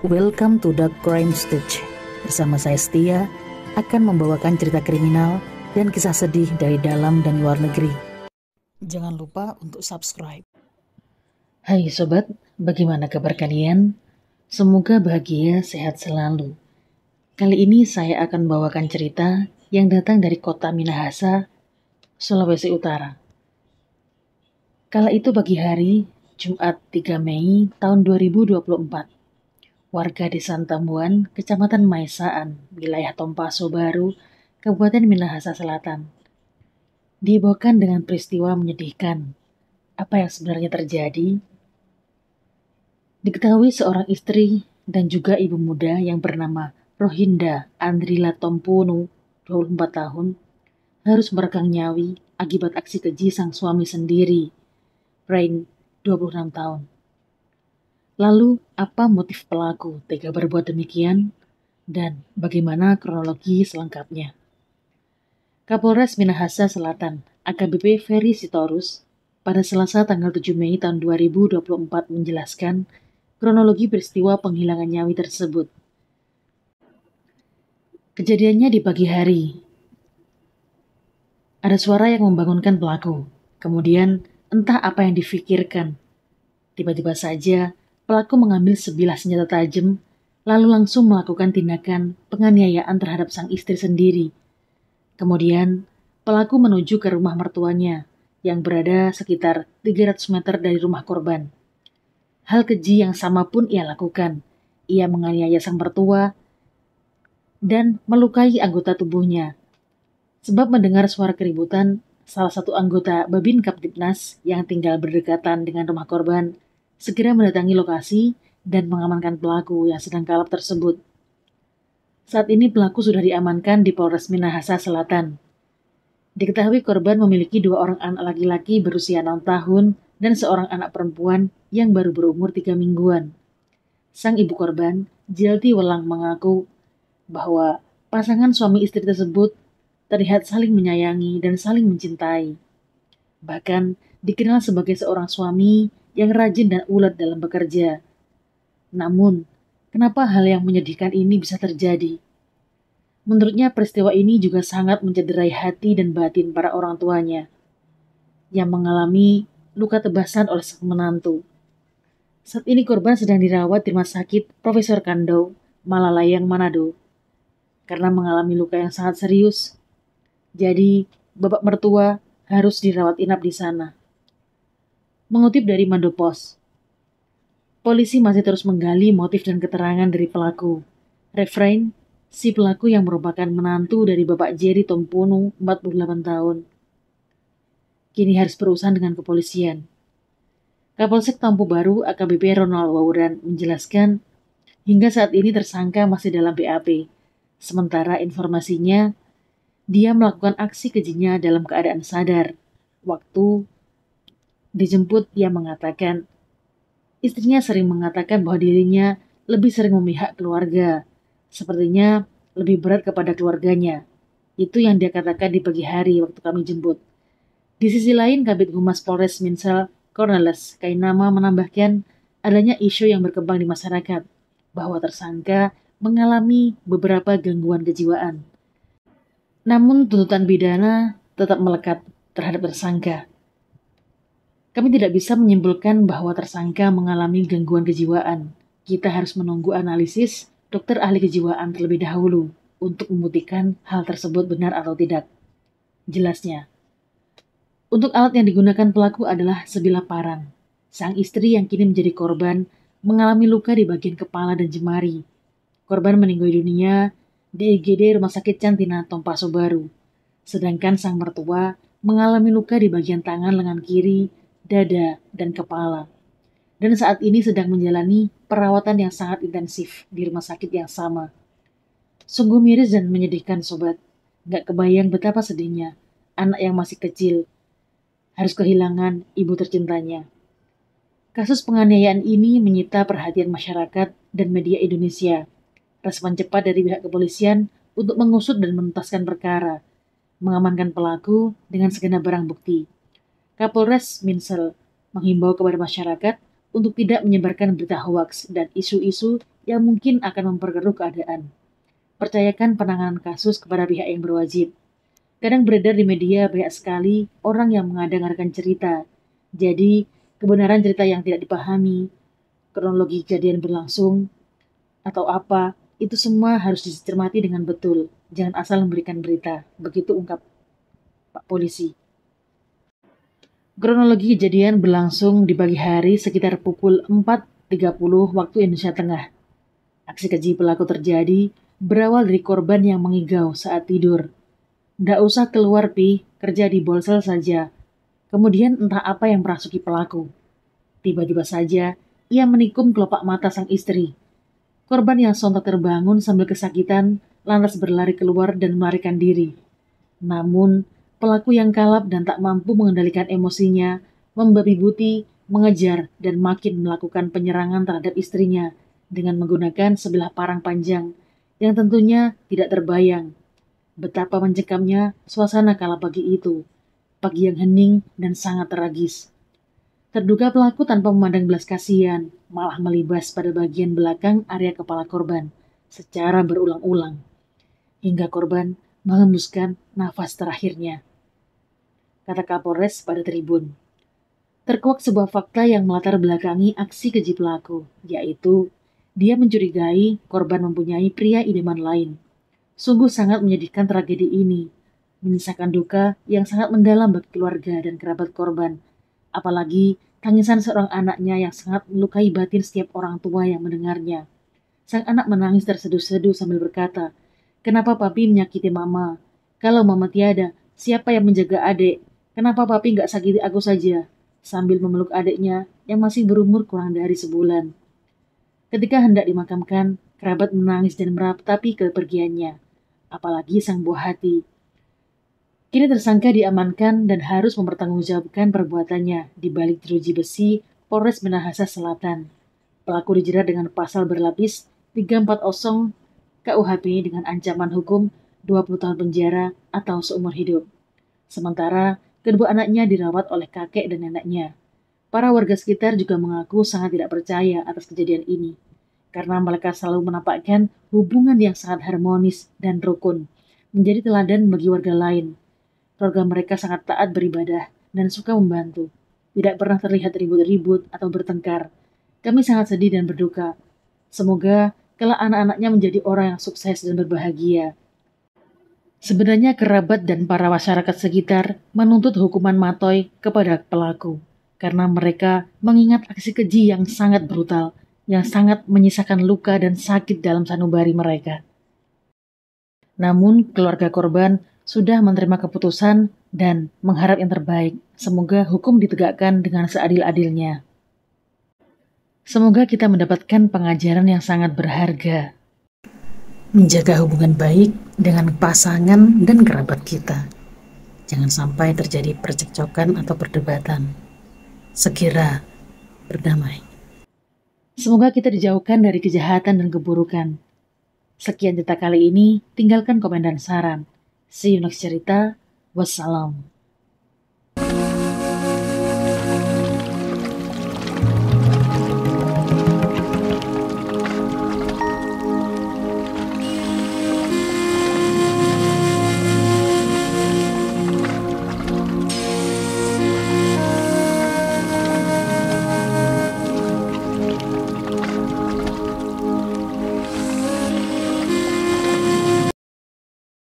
Welcome to Dark Crime Stage. Bersama saya Setia akan membawakan cerita kriminal dan kisah sedih dari dalam dan luar negeri. Jangan lupa untuk subscribe. Hai sobat, bagaimana kabar kalian? Semoga bahagia, sehat selalu. Kali ini saya akan bawakan cerita yang datang dari kota Minahasa, Sulawesi Utara. Kala itu pagi hari, Jumat 3 Mei tahun 2024. Warga Desa Tambuan, Kecamatan Maisaan, wilayah Tompaso Baru, Kabupaten Minahasa Selatan. Dibawakan dengan peristiwa menyedihkan. Apa yang sebenarnya terjadi? Diketahui seorang istri dan juga ibu muda yang bernama Rohinda Andrila Tompunu, 24 tahun, harus merekang nyawi akibat aksi keji sang suami sendiri Rain, 26 tahun. Lalu, apa motif pelaku tega berbuat demikian? Dan bagaimana kronologi selengkapnya? Kapolres Minahasa Selatan, AKBP Ferry Sitorus, pada Selasa tanggal 7 Mei tahun 2024 menjelaskan kronologi peristiwa penghilangan nyawi tersebut. Kejadiannya di pagi hari. Ada suara yang membangunkan pelaku. Kemudian Entah apa yang difikirkan. Tiba-tiba saja, pelaku mengambil sebilah senjata tajam, lalu langsung melakukan tindakan penganiayaan terhadap sang istri sendiri. Kemudian, pelaku menuju ke rumah mertuanya yang berada sekitar 300 meter dari rumah korban. Hal keji yang sama pun ia lakukan. Ia menganiaya sang mertua dan melukai anggota tubuhnya. Sebab mendengar suara keributan, salah satu anggota Babin Kaptipnas yang tinggal berdekatan dengan rumah korban segera mendatangi lokasi dan mengamankan pelaku yang sedang kalap tersebut. Saat ini pelaku sudah diamankan di Polres Minahasa Selatan. Diketahui korban memiliki dua orang anak laki-laki berusia 6 tahun dan seorang anak perempuan yang baru berumur tiga mingguan. Sang ibu korban, Jelti Welang mengaku bahwa pasangan suami istri tersebut terlihat saling menyayangi dan saling mencintai. Bahkan dikenal sebagai seorang suami yang rajin dan ulet dalam bekerja. Namun, kenapa hal yang menyedihkan ini bisa terjadi? Menurutnya peristiwa ini juga sangat mencederai hati dan batin para orang tuanya yang mengalami luka tebasan oleh sang menantu. Saat ini korban sedang dirawat di rumah sakit Profesor Kando, Malalayang, Manado. Karena mengalami luka yang sangat serius, jadi, bapak mertua harus dirawat inap di sana. Mengutip dari Mando Pos, polisi masih terus menggali motif dan keterangan dari pelaku. Refrain, si pelaku yang merupakan menantu dari Bapak Jerry Tompono, 48 tahun. Kini harus berurusan dengan kepolisian. Kapolsek Tampu Baru AKBP Ronald Wawuran menjelaskan, hingga saat ini tersangka masih dalam BAP. Sementara informasinya, dia melakukan aksi kejinya dalam keadaan sadar. Waktu dijemput, ia mengatakan istrinya sering mengatakan bahwa dirinya lebih sering memihak keluarga. Sepertinya lebih berat kepada keluarganya. Itu yang dia katakan di pagi hari waktu kami jemput. Di sisi lain, Kabit Humas Polres Minsel Cornelis Kainama menambahkan adanya isu yang berkembang di masyarakat bahwa tersangka mengalami beberapa gangguan kejiwaan. Namun tuntutan pidana tetap melekat terhadap tersangka. Kami tidak bisa menyimpulkan bahwa tersangka mengalami gangguan kejiwaan. Kita harus menunggu analisis dokter ahli kejiwaan terlebih dahulu untuk membuktikan hal tersebut benar atau tidak. Jelasnya, untuk alat yang digunakan pelaku adalah sebilah parang. Sang istri yang kini menjadi korban mengalami luka di bagian kepala dan jemari. Korban meninggal dunia di IGD Rumah Sakit Cantina Tompaso Baru. Sedangkan sang mertua mengalami luka di bagian tangan lengan kiri, dada, dan kepala. Dan saat ini sedang menjalani perawatan yang sangat intensif di rumah sakit yang sama. Sungguh miris dan menyedihkan sobat. Gak kebayang betapa sedihnya anak yang masih kecil harus kehilangan ibu tercintanya. Kasus penganiayaan ini menyita perhatian masyarakat dan media Indonesia respon cepat dari pihak kepolisian untuk mengusut dan menuntaskan perkara, mengamankan pelaku dengan segenap barang bukti. Kapolres Minsel menghimbau kepada masyarakat untuk tidak menyebarkan berita hoaks dan isu-isu yang mungkin akan memperkeruh keadaan. Percayakan penanganan kasus kepada pihak yang berwajib. Kadang beredar di media banyak sekali orang yang mengadang-adakan cerita. Jadi, kebenaran cerita yang tidak dipahami, kronologi kejadian berlangsung, atau apa, itu semua harus dicermati dengan betul. Jangan asal memberikan berita. Begitu ungkap Pak Polisi. Kronologi kejadian berlangsung di pagi hari sekitar pukul 4.30 waktu Indonesia Tengah. Aksi keji pelaku terjadi berawal dari korban yang mengigau saat tidur. Nggak usah keluar pi, kerja di bolsel saja. Kemudian entah apa yang merasuki pelaku. Tiba-tiba saja, ia menikung kelopak mata sang istri. Korban yang sontak terbangun sambil kesakitan, lantas berlari keluar dan melarikan diri. Namun, Pelaku yang kalap dan tak mampu mengendalikan emosinya, membabi buti, mengejar, dan makin melakukan penyerangan terhadap istrinya dengan menggunakan sebelah parang panjang yang tentunya tidak terbayang. Betapa mencekamnya suasana kala pagi itu, pagi yang hening dan sangat tragis. Terduga pelaku tanpa memandang belas kasihan, malah melibas pada bagian belakang area kepala korban secara berulang-ulang. Hingga korban mengembuskan nafas terakhirnya kata Kapolres pada tribun. Terkuak sebuah fakta yang melatar belakangi aksi keji pelaku, yaitu dia mencurigai korban mempunyai pria idaman lain. Sungguh sangat menyedihkan tragedi ini, menyisakan duka yang sangat mendalam bagi keluarga dan kerabat korban, apalagi tangisan seorang anaknya yang sangat melukai batin setiap orang tua yang mendengarnya. Sang anak menangis terseduh-seduh sambil berkata, Kenapa papi menyakiti mama? Kalau mama tiada, siapa yang menjaga adik? Kenapa papi nggak sakiti aku saja? Sambil memeluk adiknya yang masih berumur kurang dari sebulan. Ketika hendak dimakamkan, kerabat menangis dan meratapi kepergiannya. Apalagi sang buah hati. Kini tersangka diamankan dan harus mempertanggungjawabkan perbuatannya di balik jeruji besi Polres Minahasa Selatan. Pelaku dijerat dengan pasal berlapis 340 KUHP dengan ancaman hukum 20 tahun penjara atau seumur hidup. Sementara Kedua anaknya dirawat oleh kakek dan neneknya. Para warga sekitar juga mengaku sangat tidak percaya atas kejadian ini, karena mereka selalu menampakkan hubungan yang sangat harmonis dan rukun, menjadi teladan bagi warga lain. Keluarga mereka sangat taat beribadah dan suka membantu. Tidak pernah terlihat ribut-ribut atau bertengkar. Kami sangat sedih dan berduka. Semoga kelak anak-anaknya menjadi orang yang sukses dan berbahagia. Sebenarnya kerabat dan para masyarakat sekitar menuntut hukuman matoy kepada pelaku karena mereka mengingat aksi keji yang sangat brutal, yang sangat menyisakan luka dan sakit dalam sanubari mereka. Namun keluarga korban sudah menerima keputusan dan mengharap yang terbaik. Semoga hukum ditegakkan dengan seadil-adilnya. Semoga kita mendapatkan pengajaran yang sangat berharga menjaga hubungan baik dengan pasangan dan kerabat kita. Jangan sampai terjadi percekcokan atau perdebatan. Segera berdamai. Semoga kita dijauhkan dari kejahatan dan keburukan. Sekian cerita kali ini, tinggalkan komen dan saran. See you next cerita. Wassalam.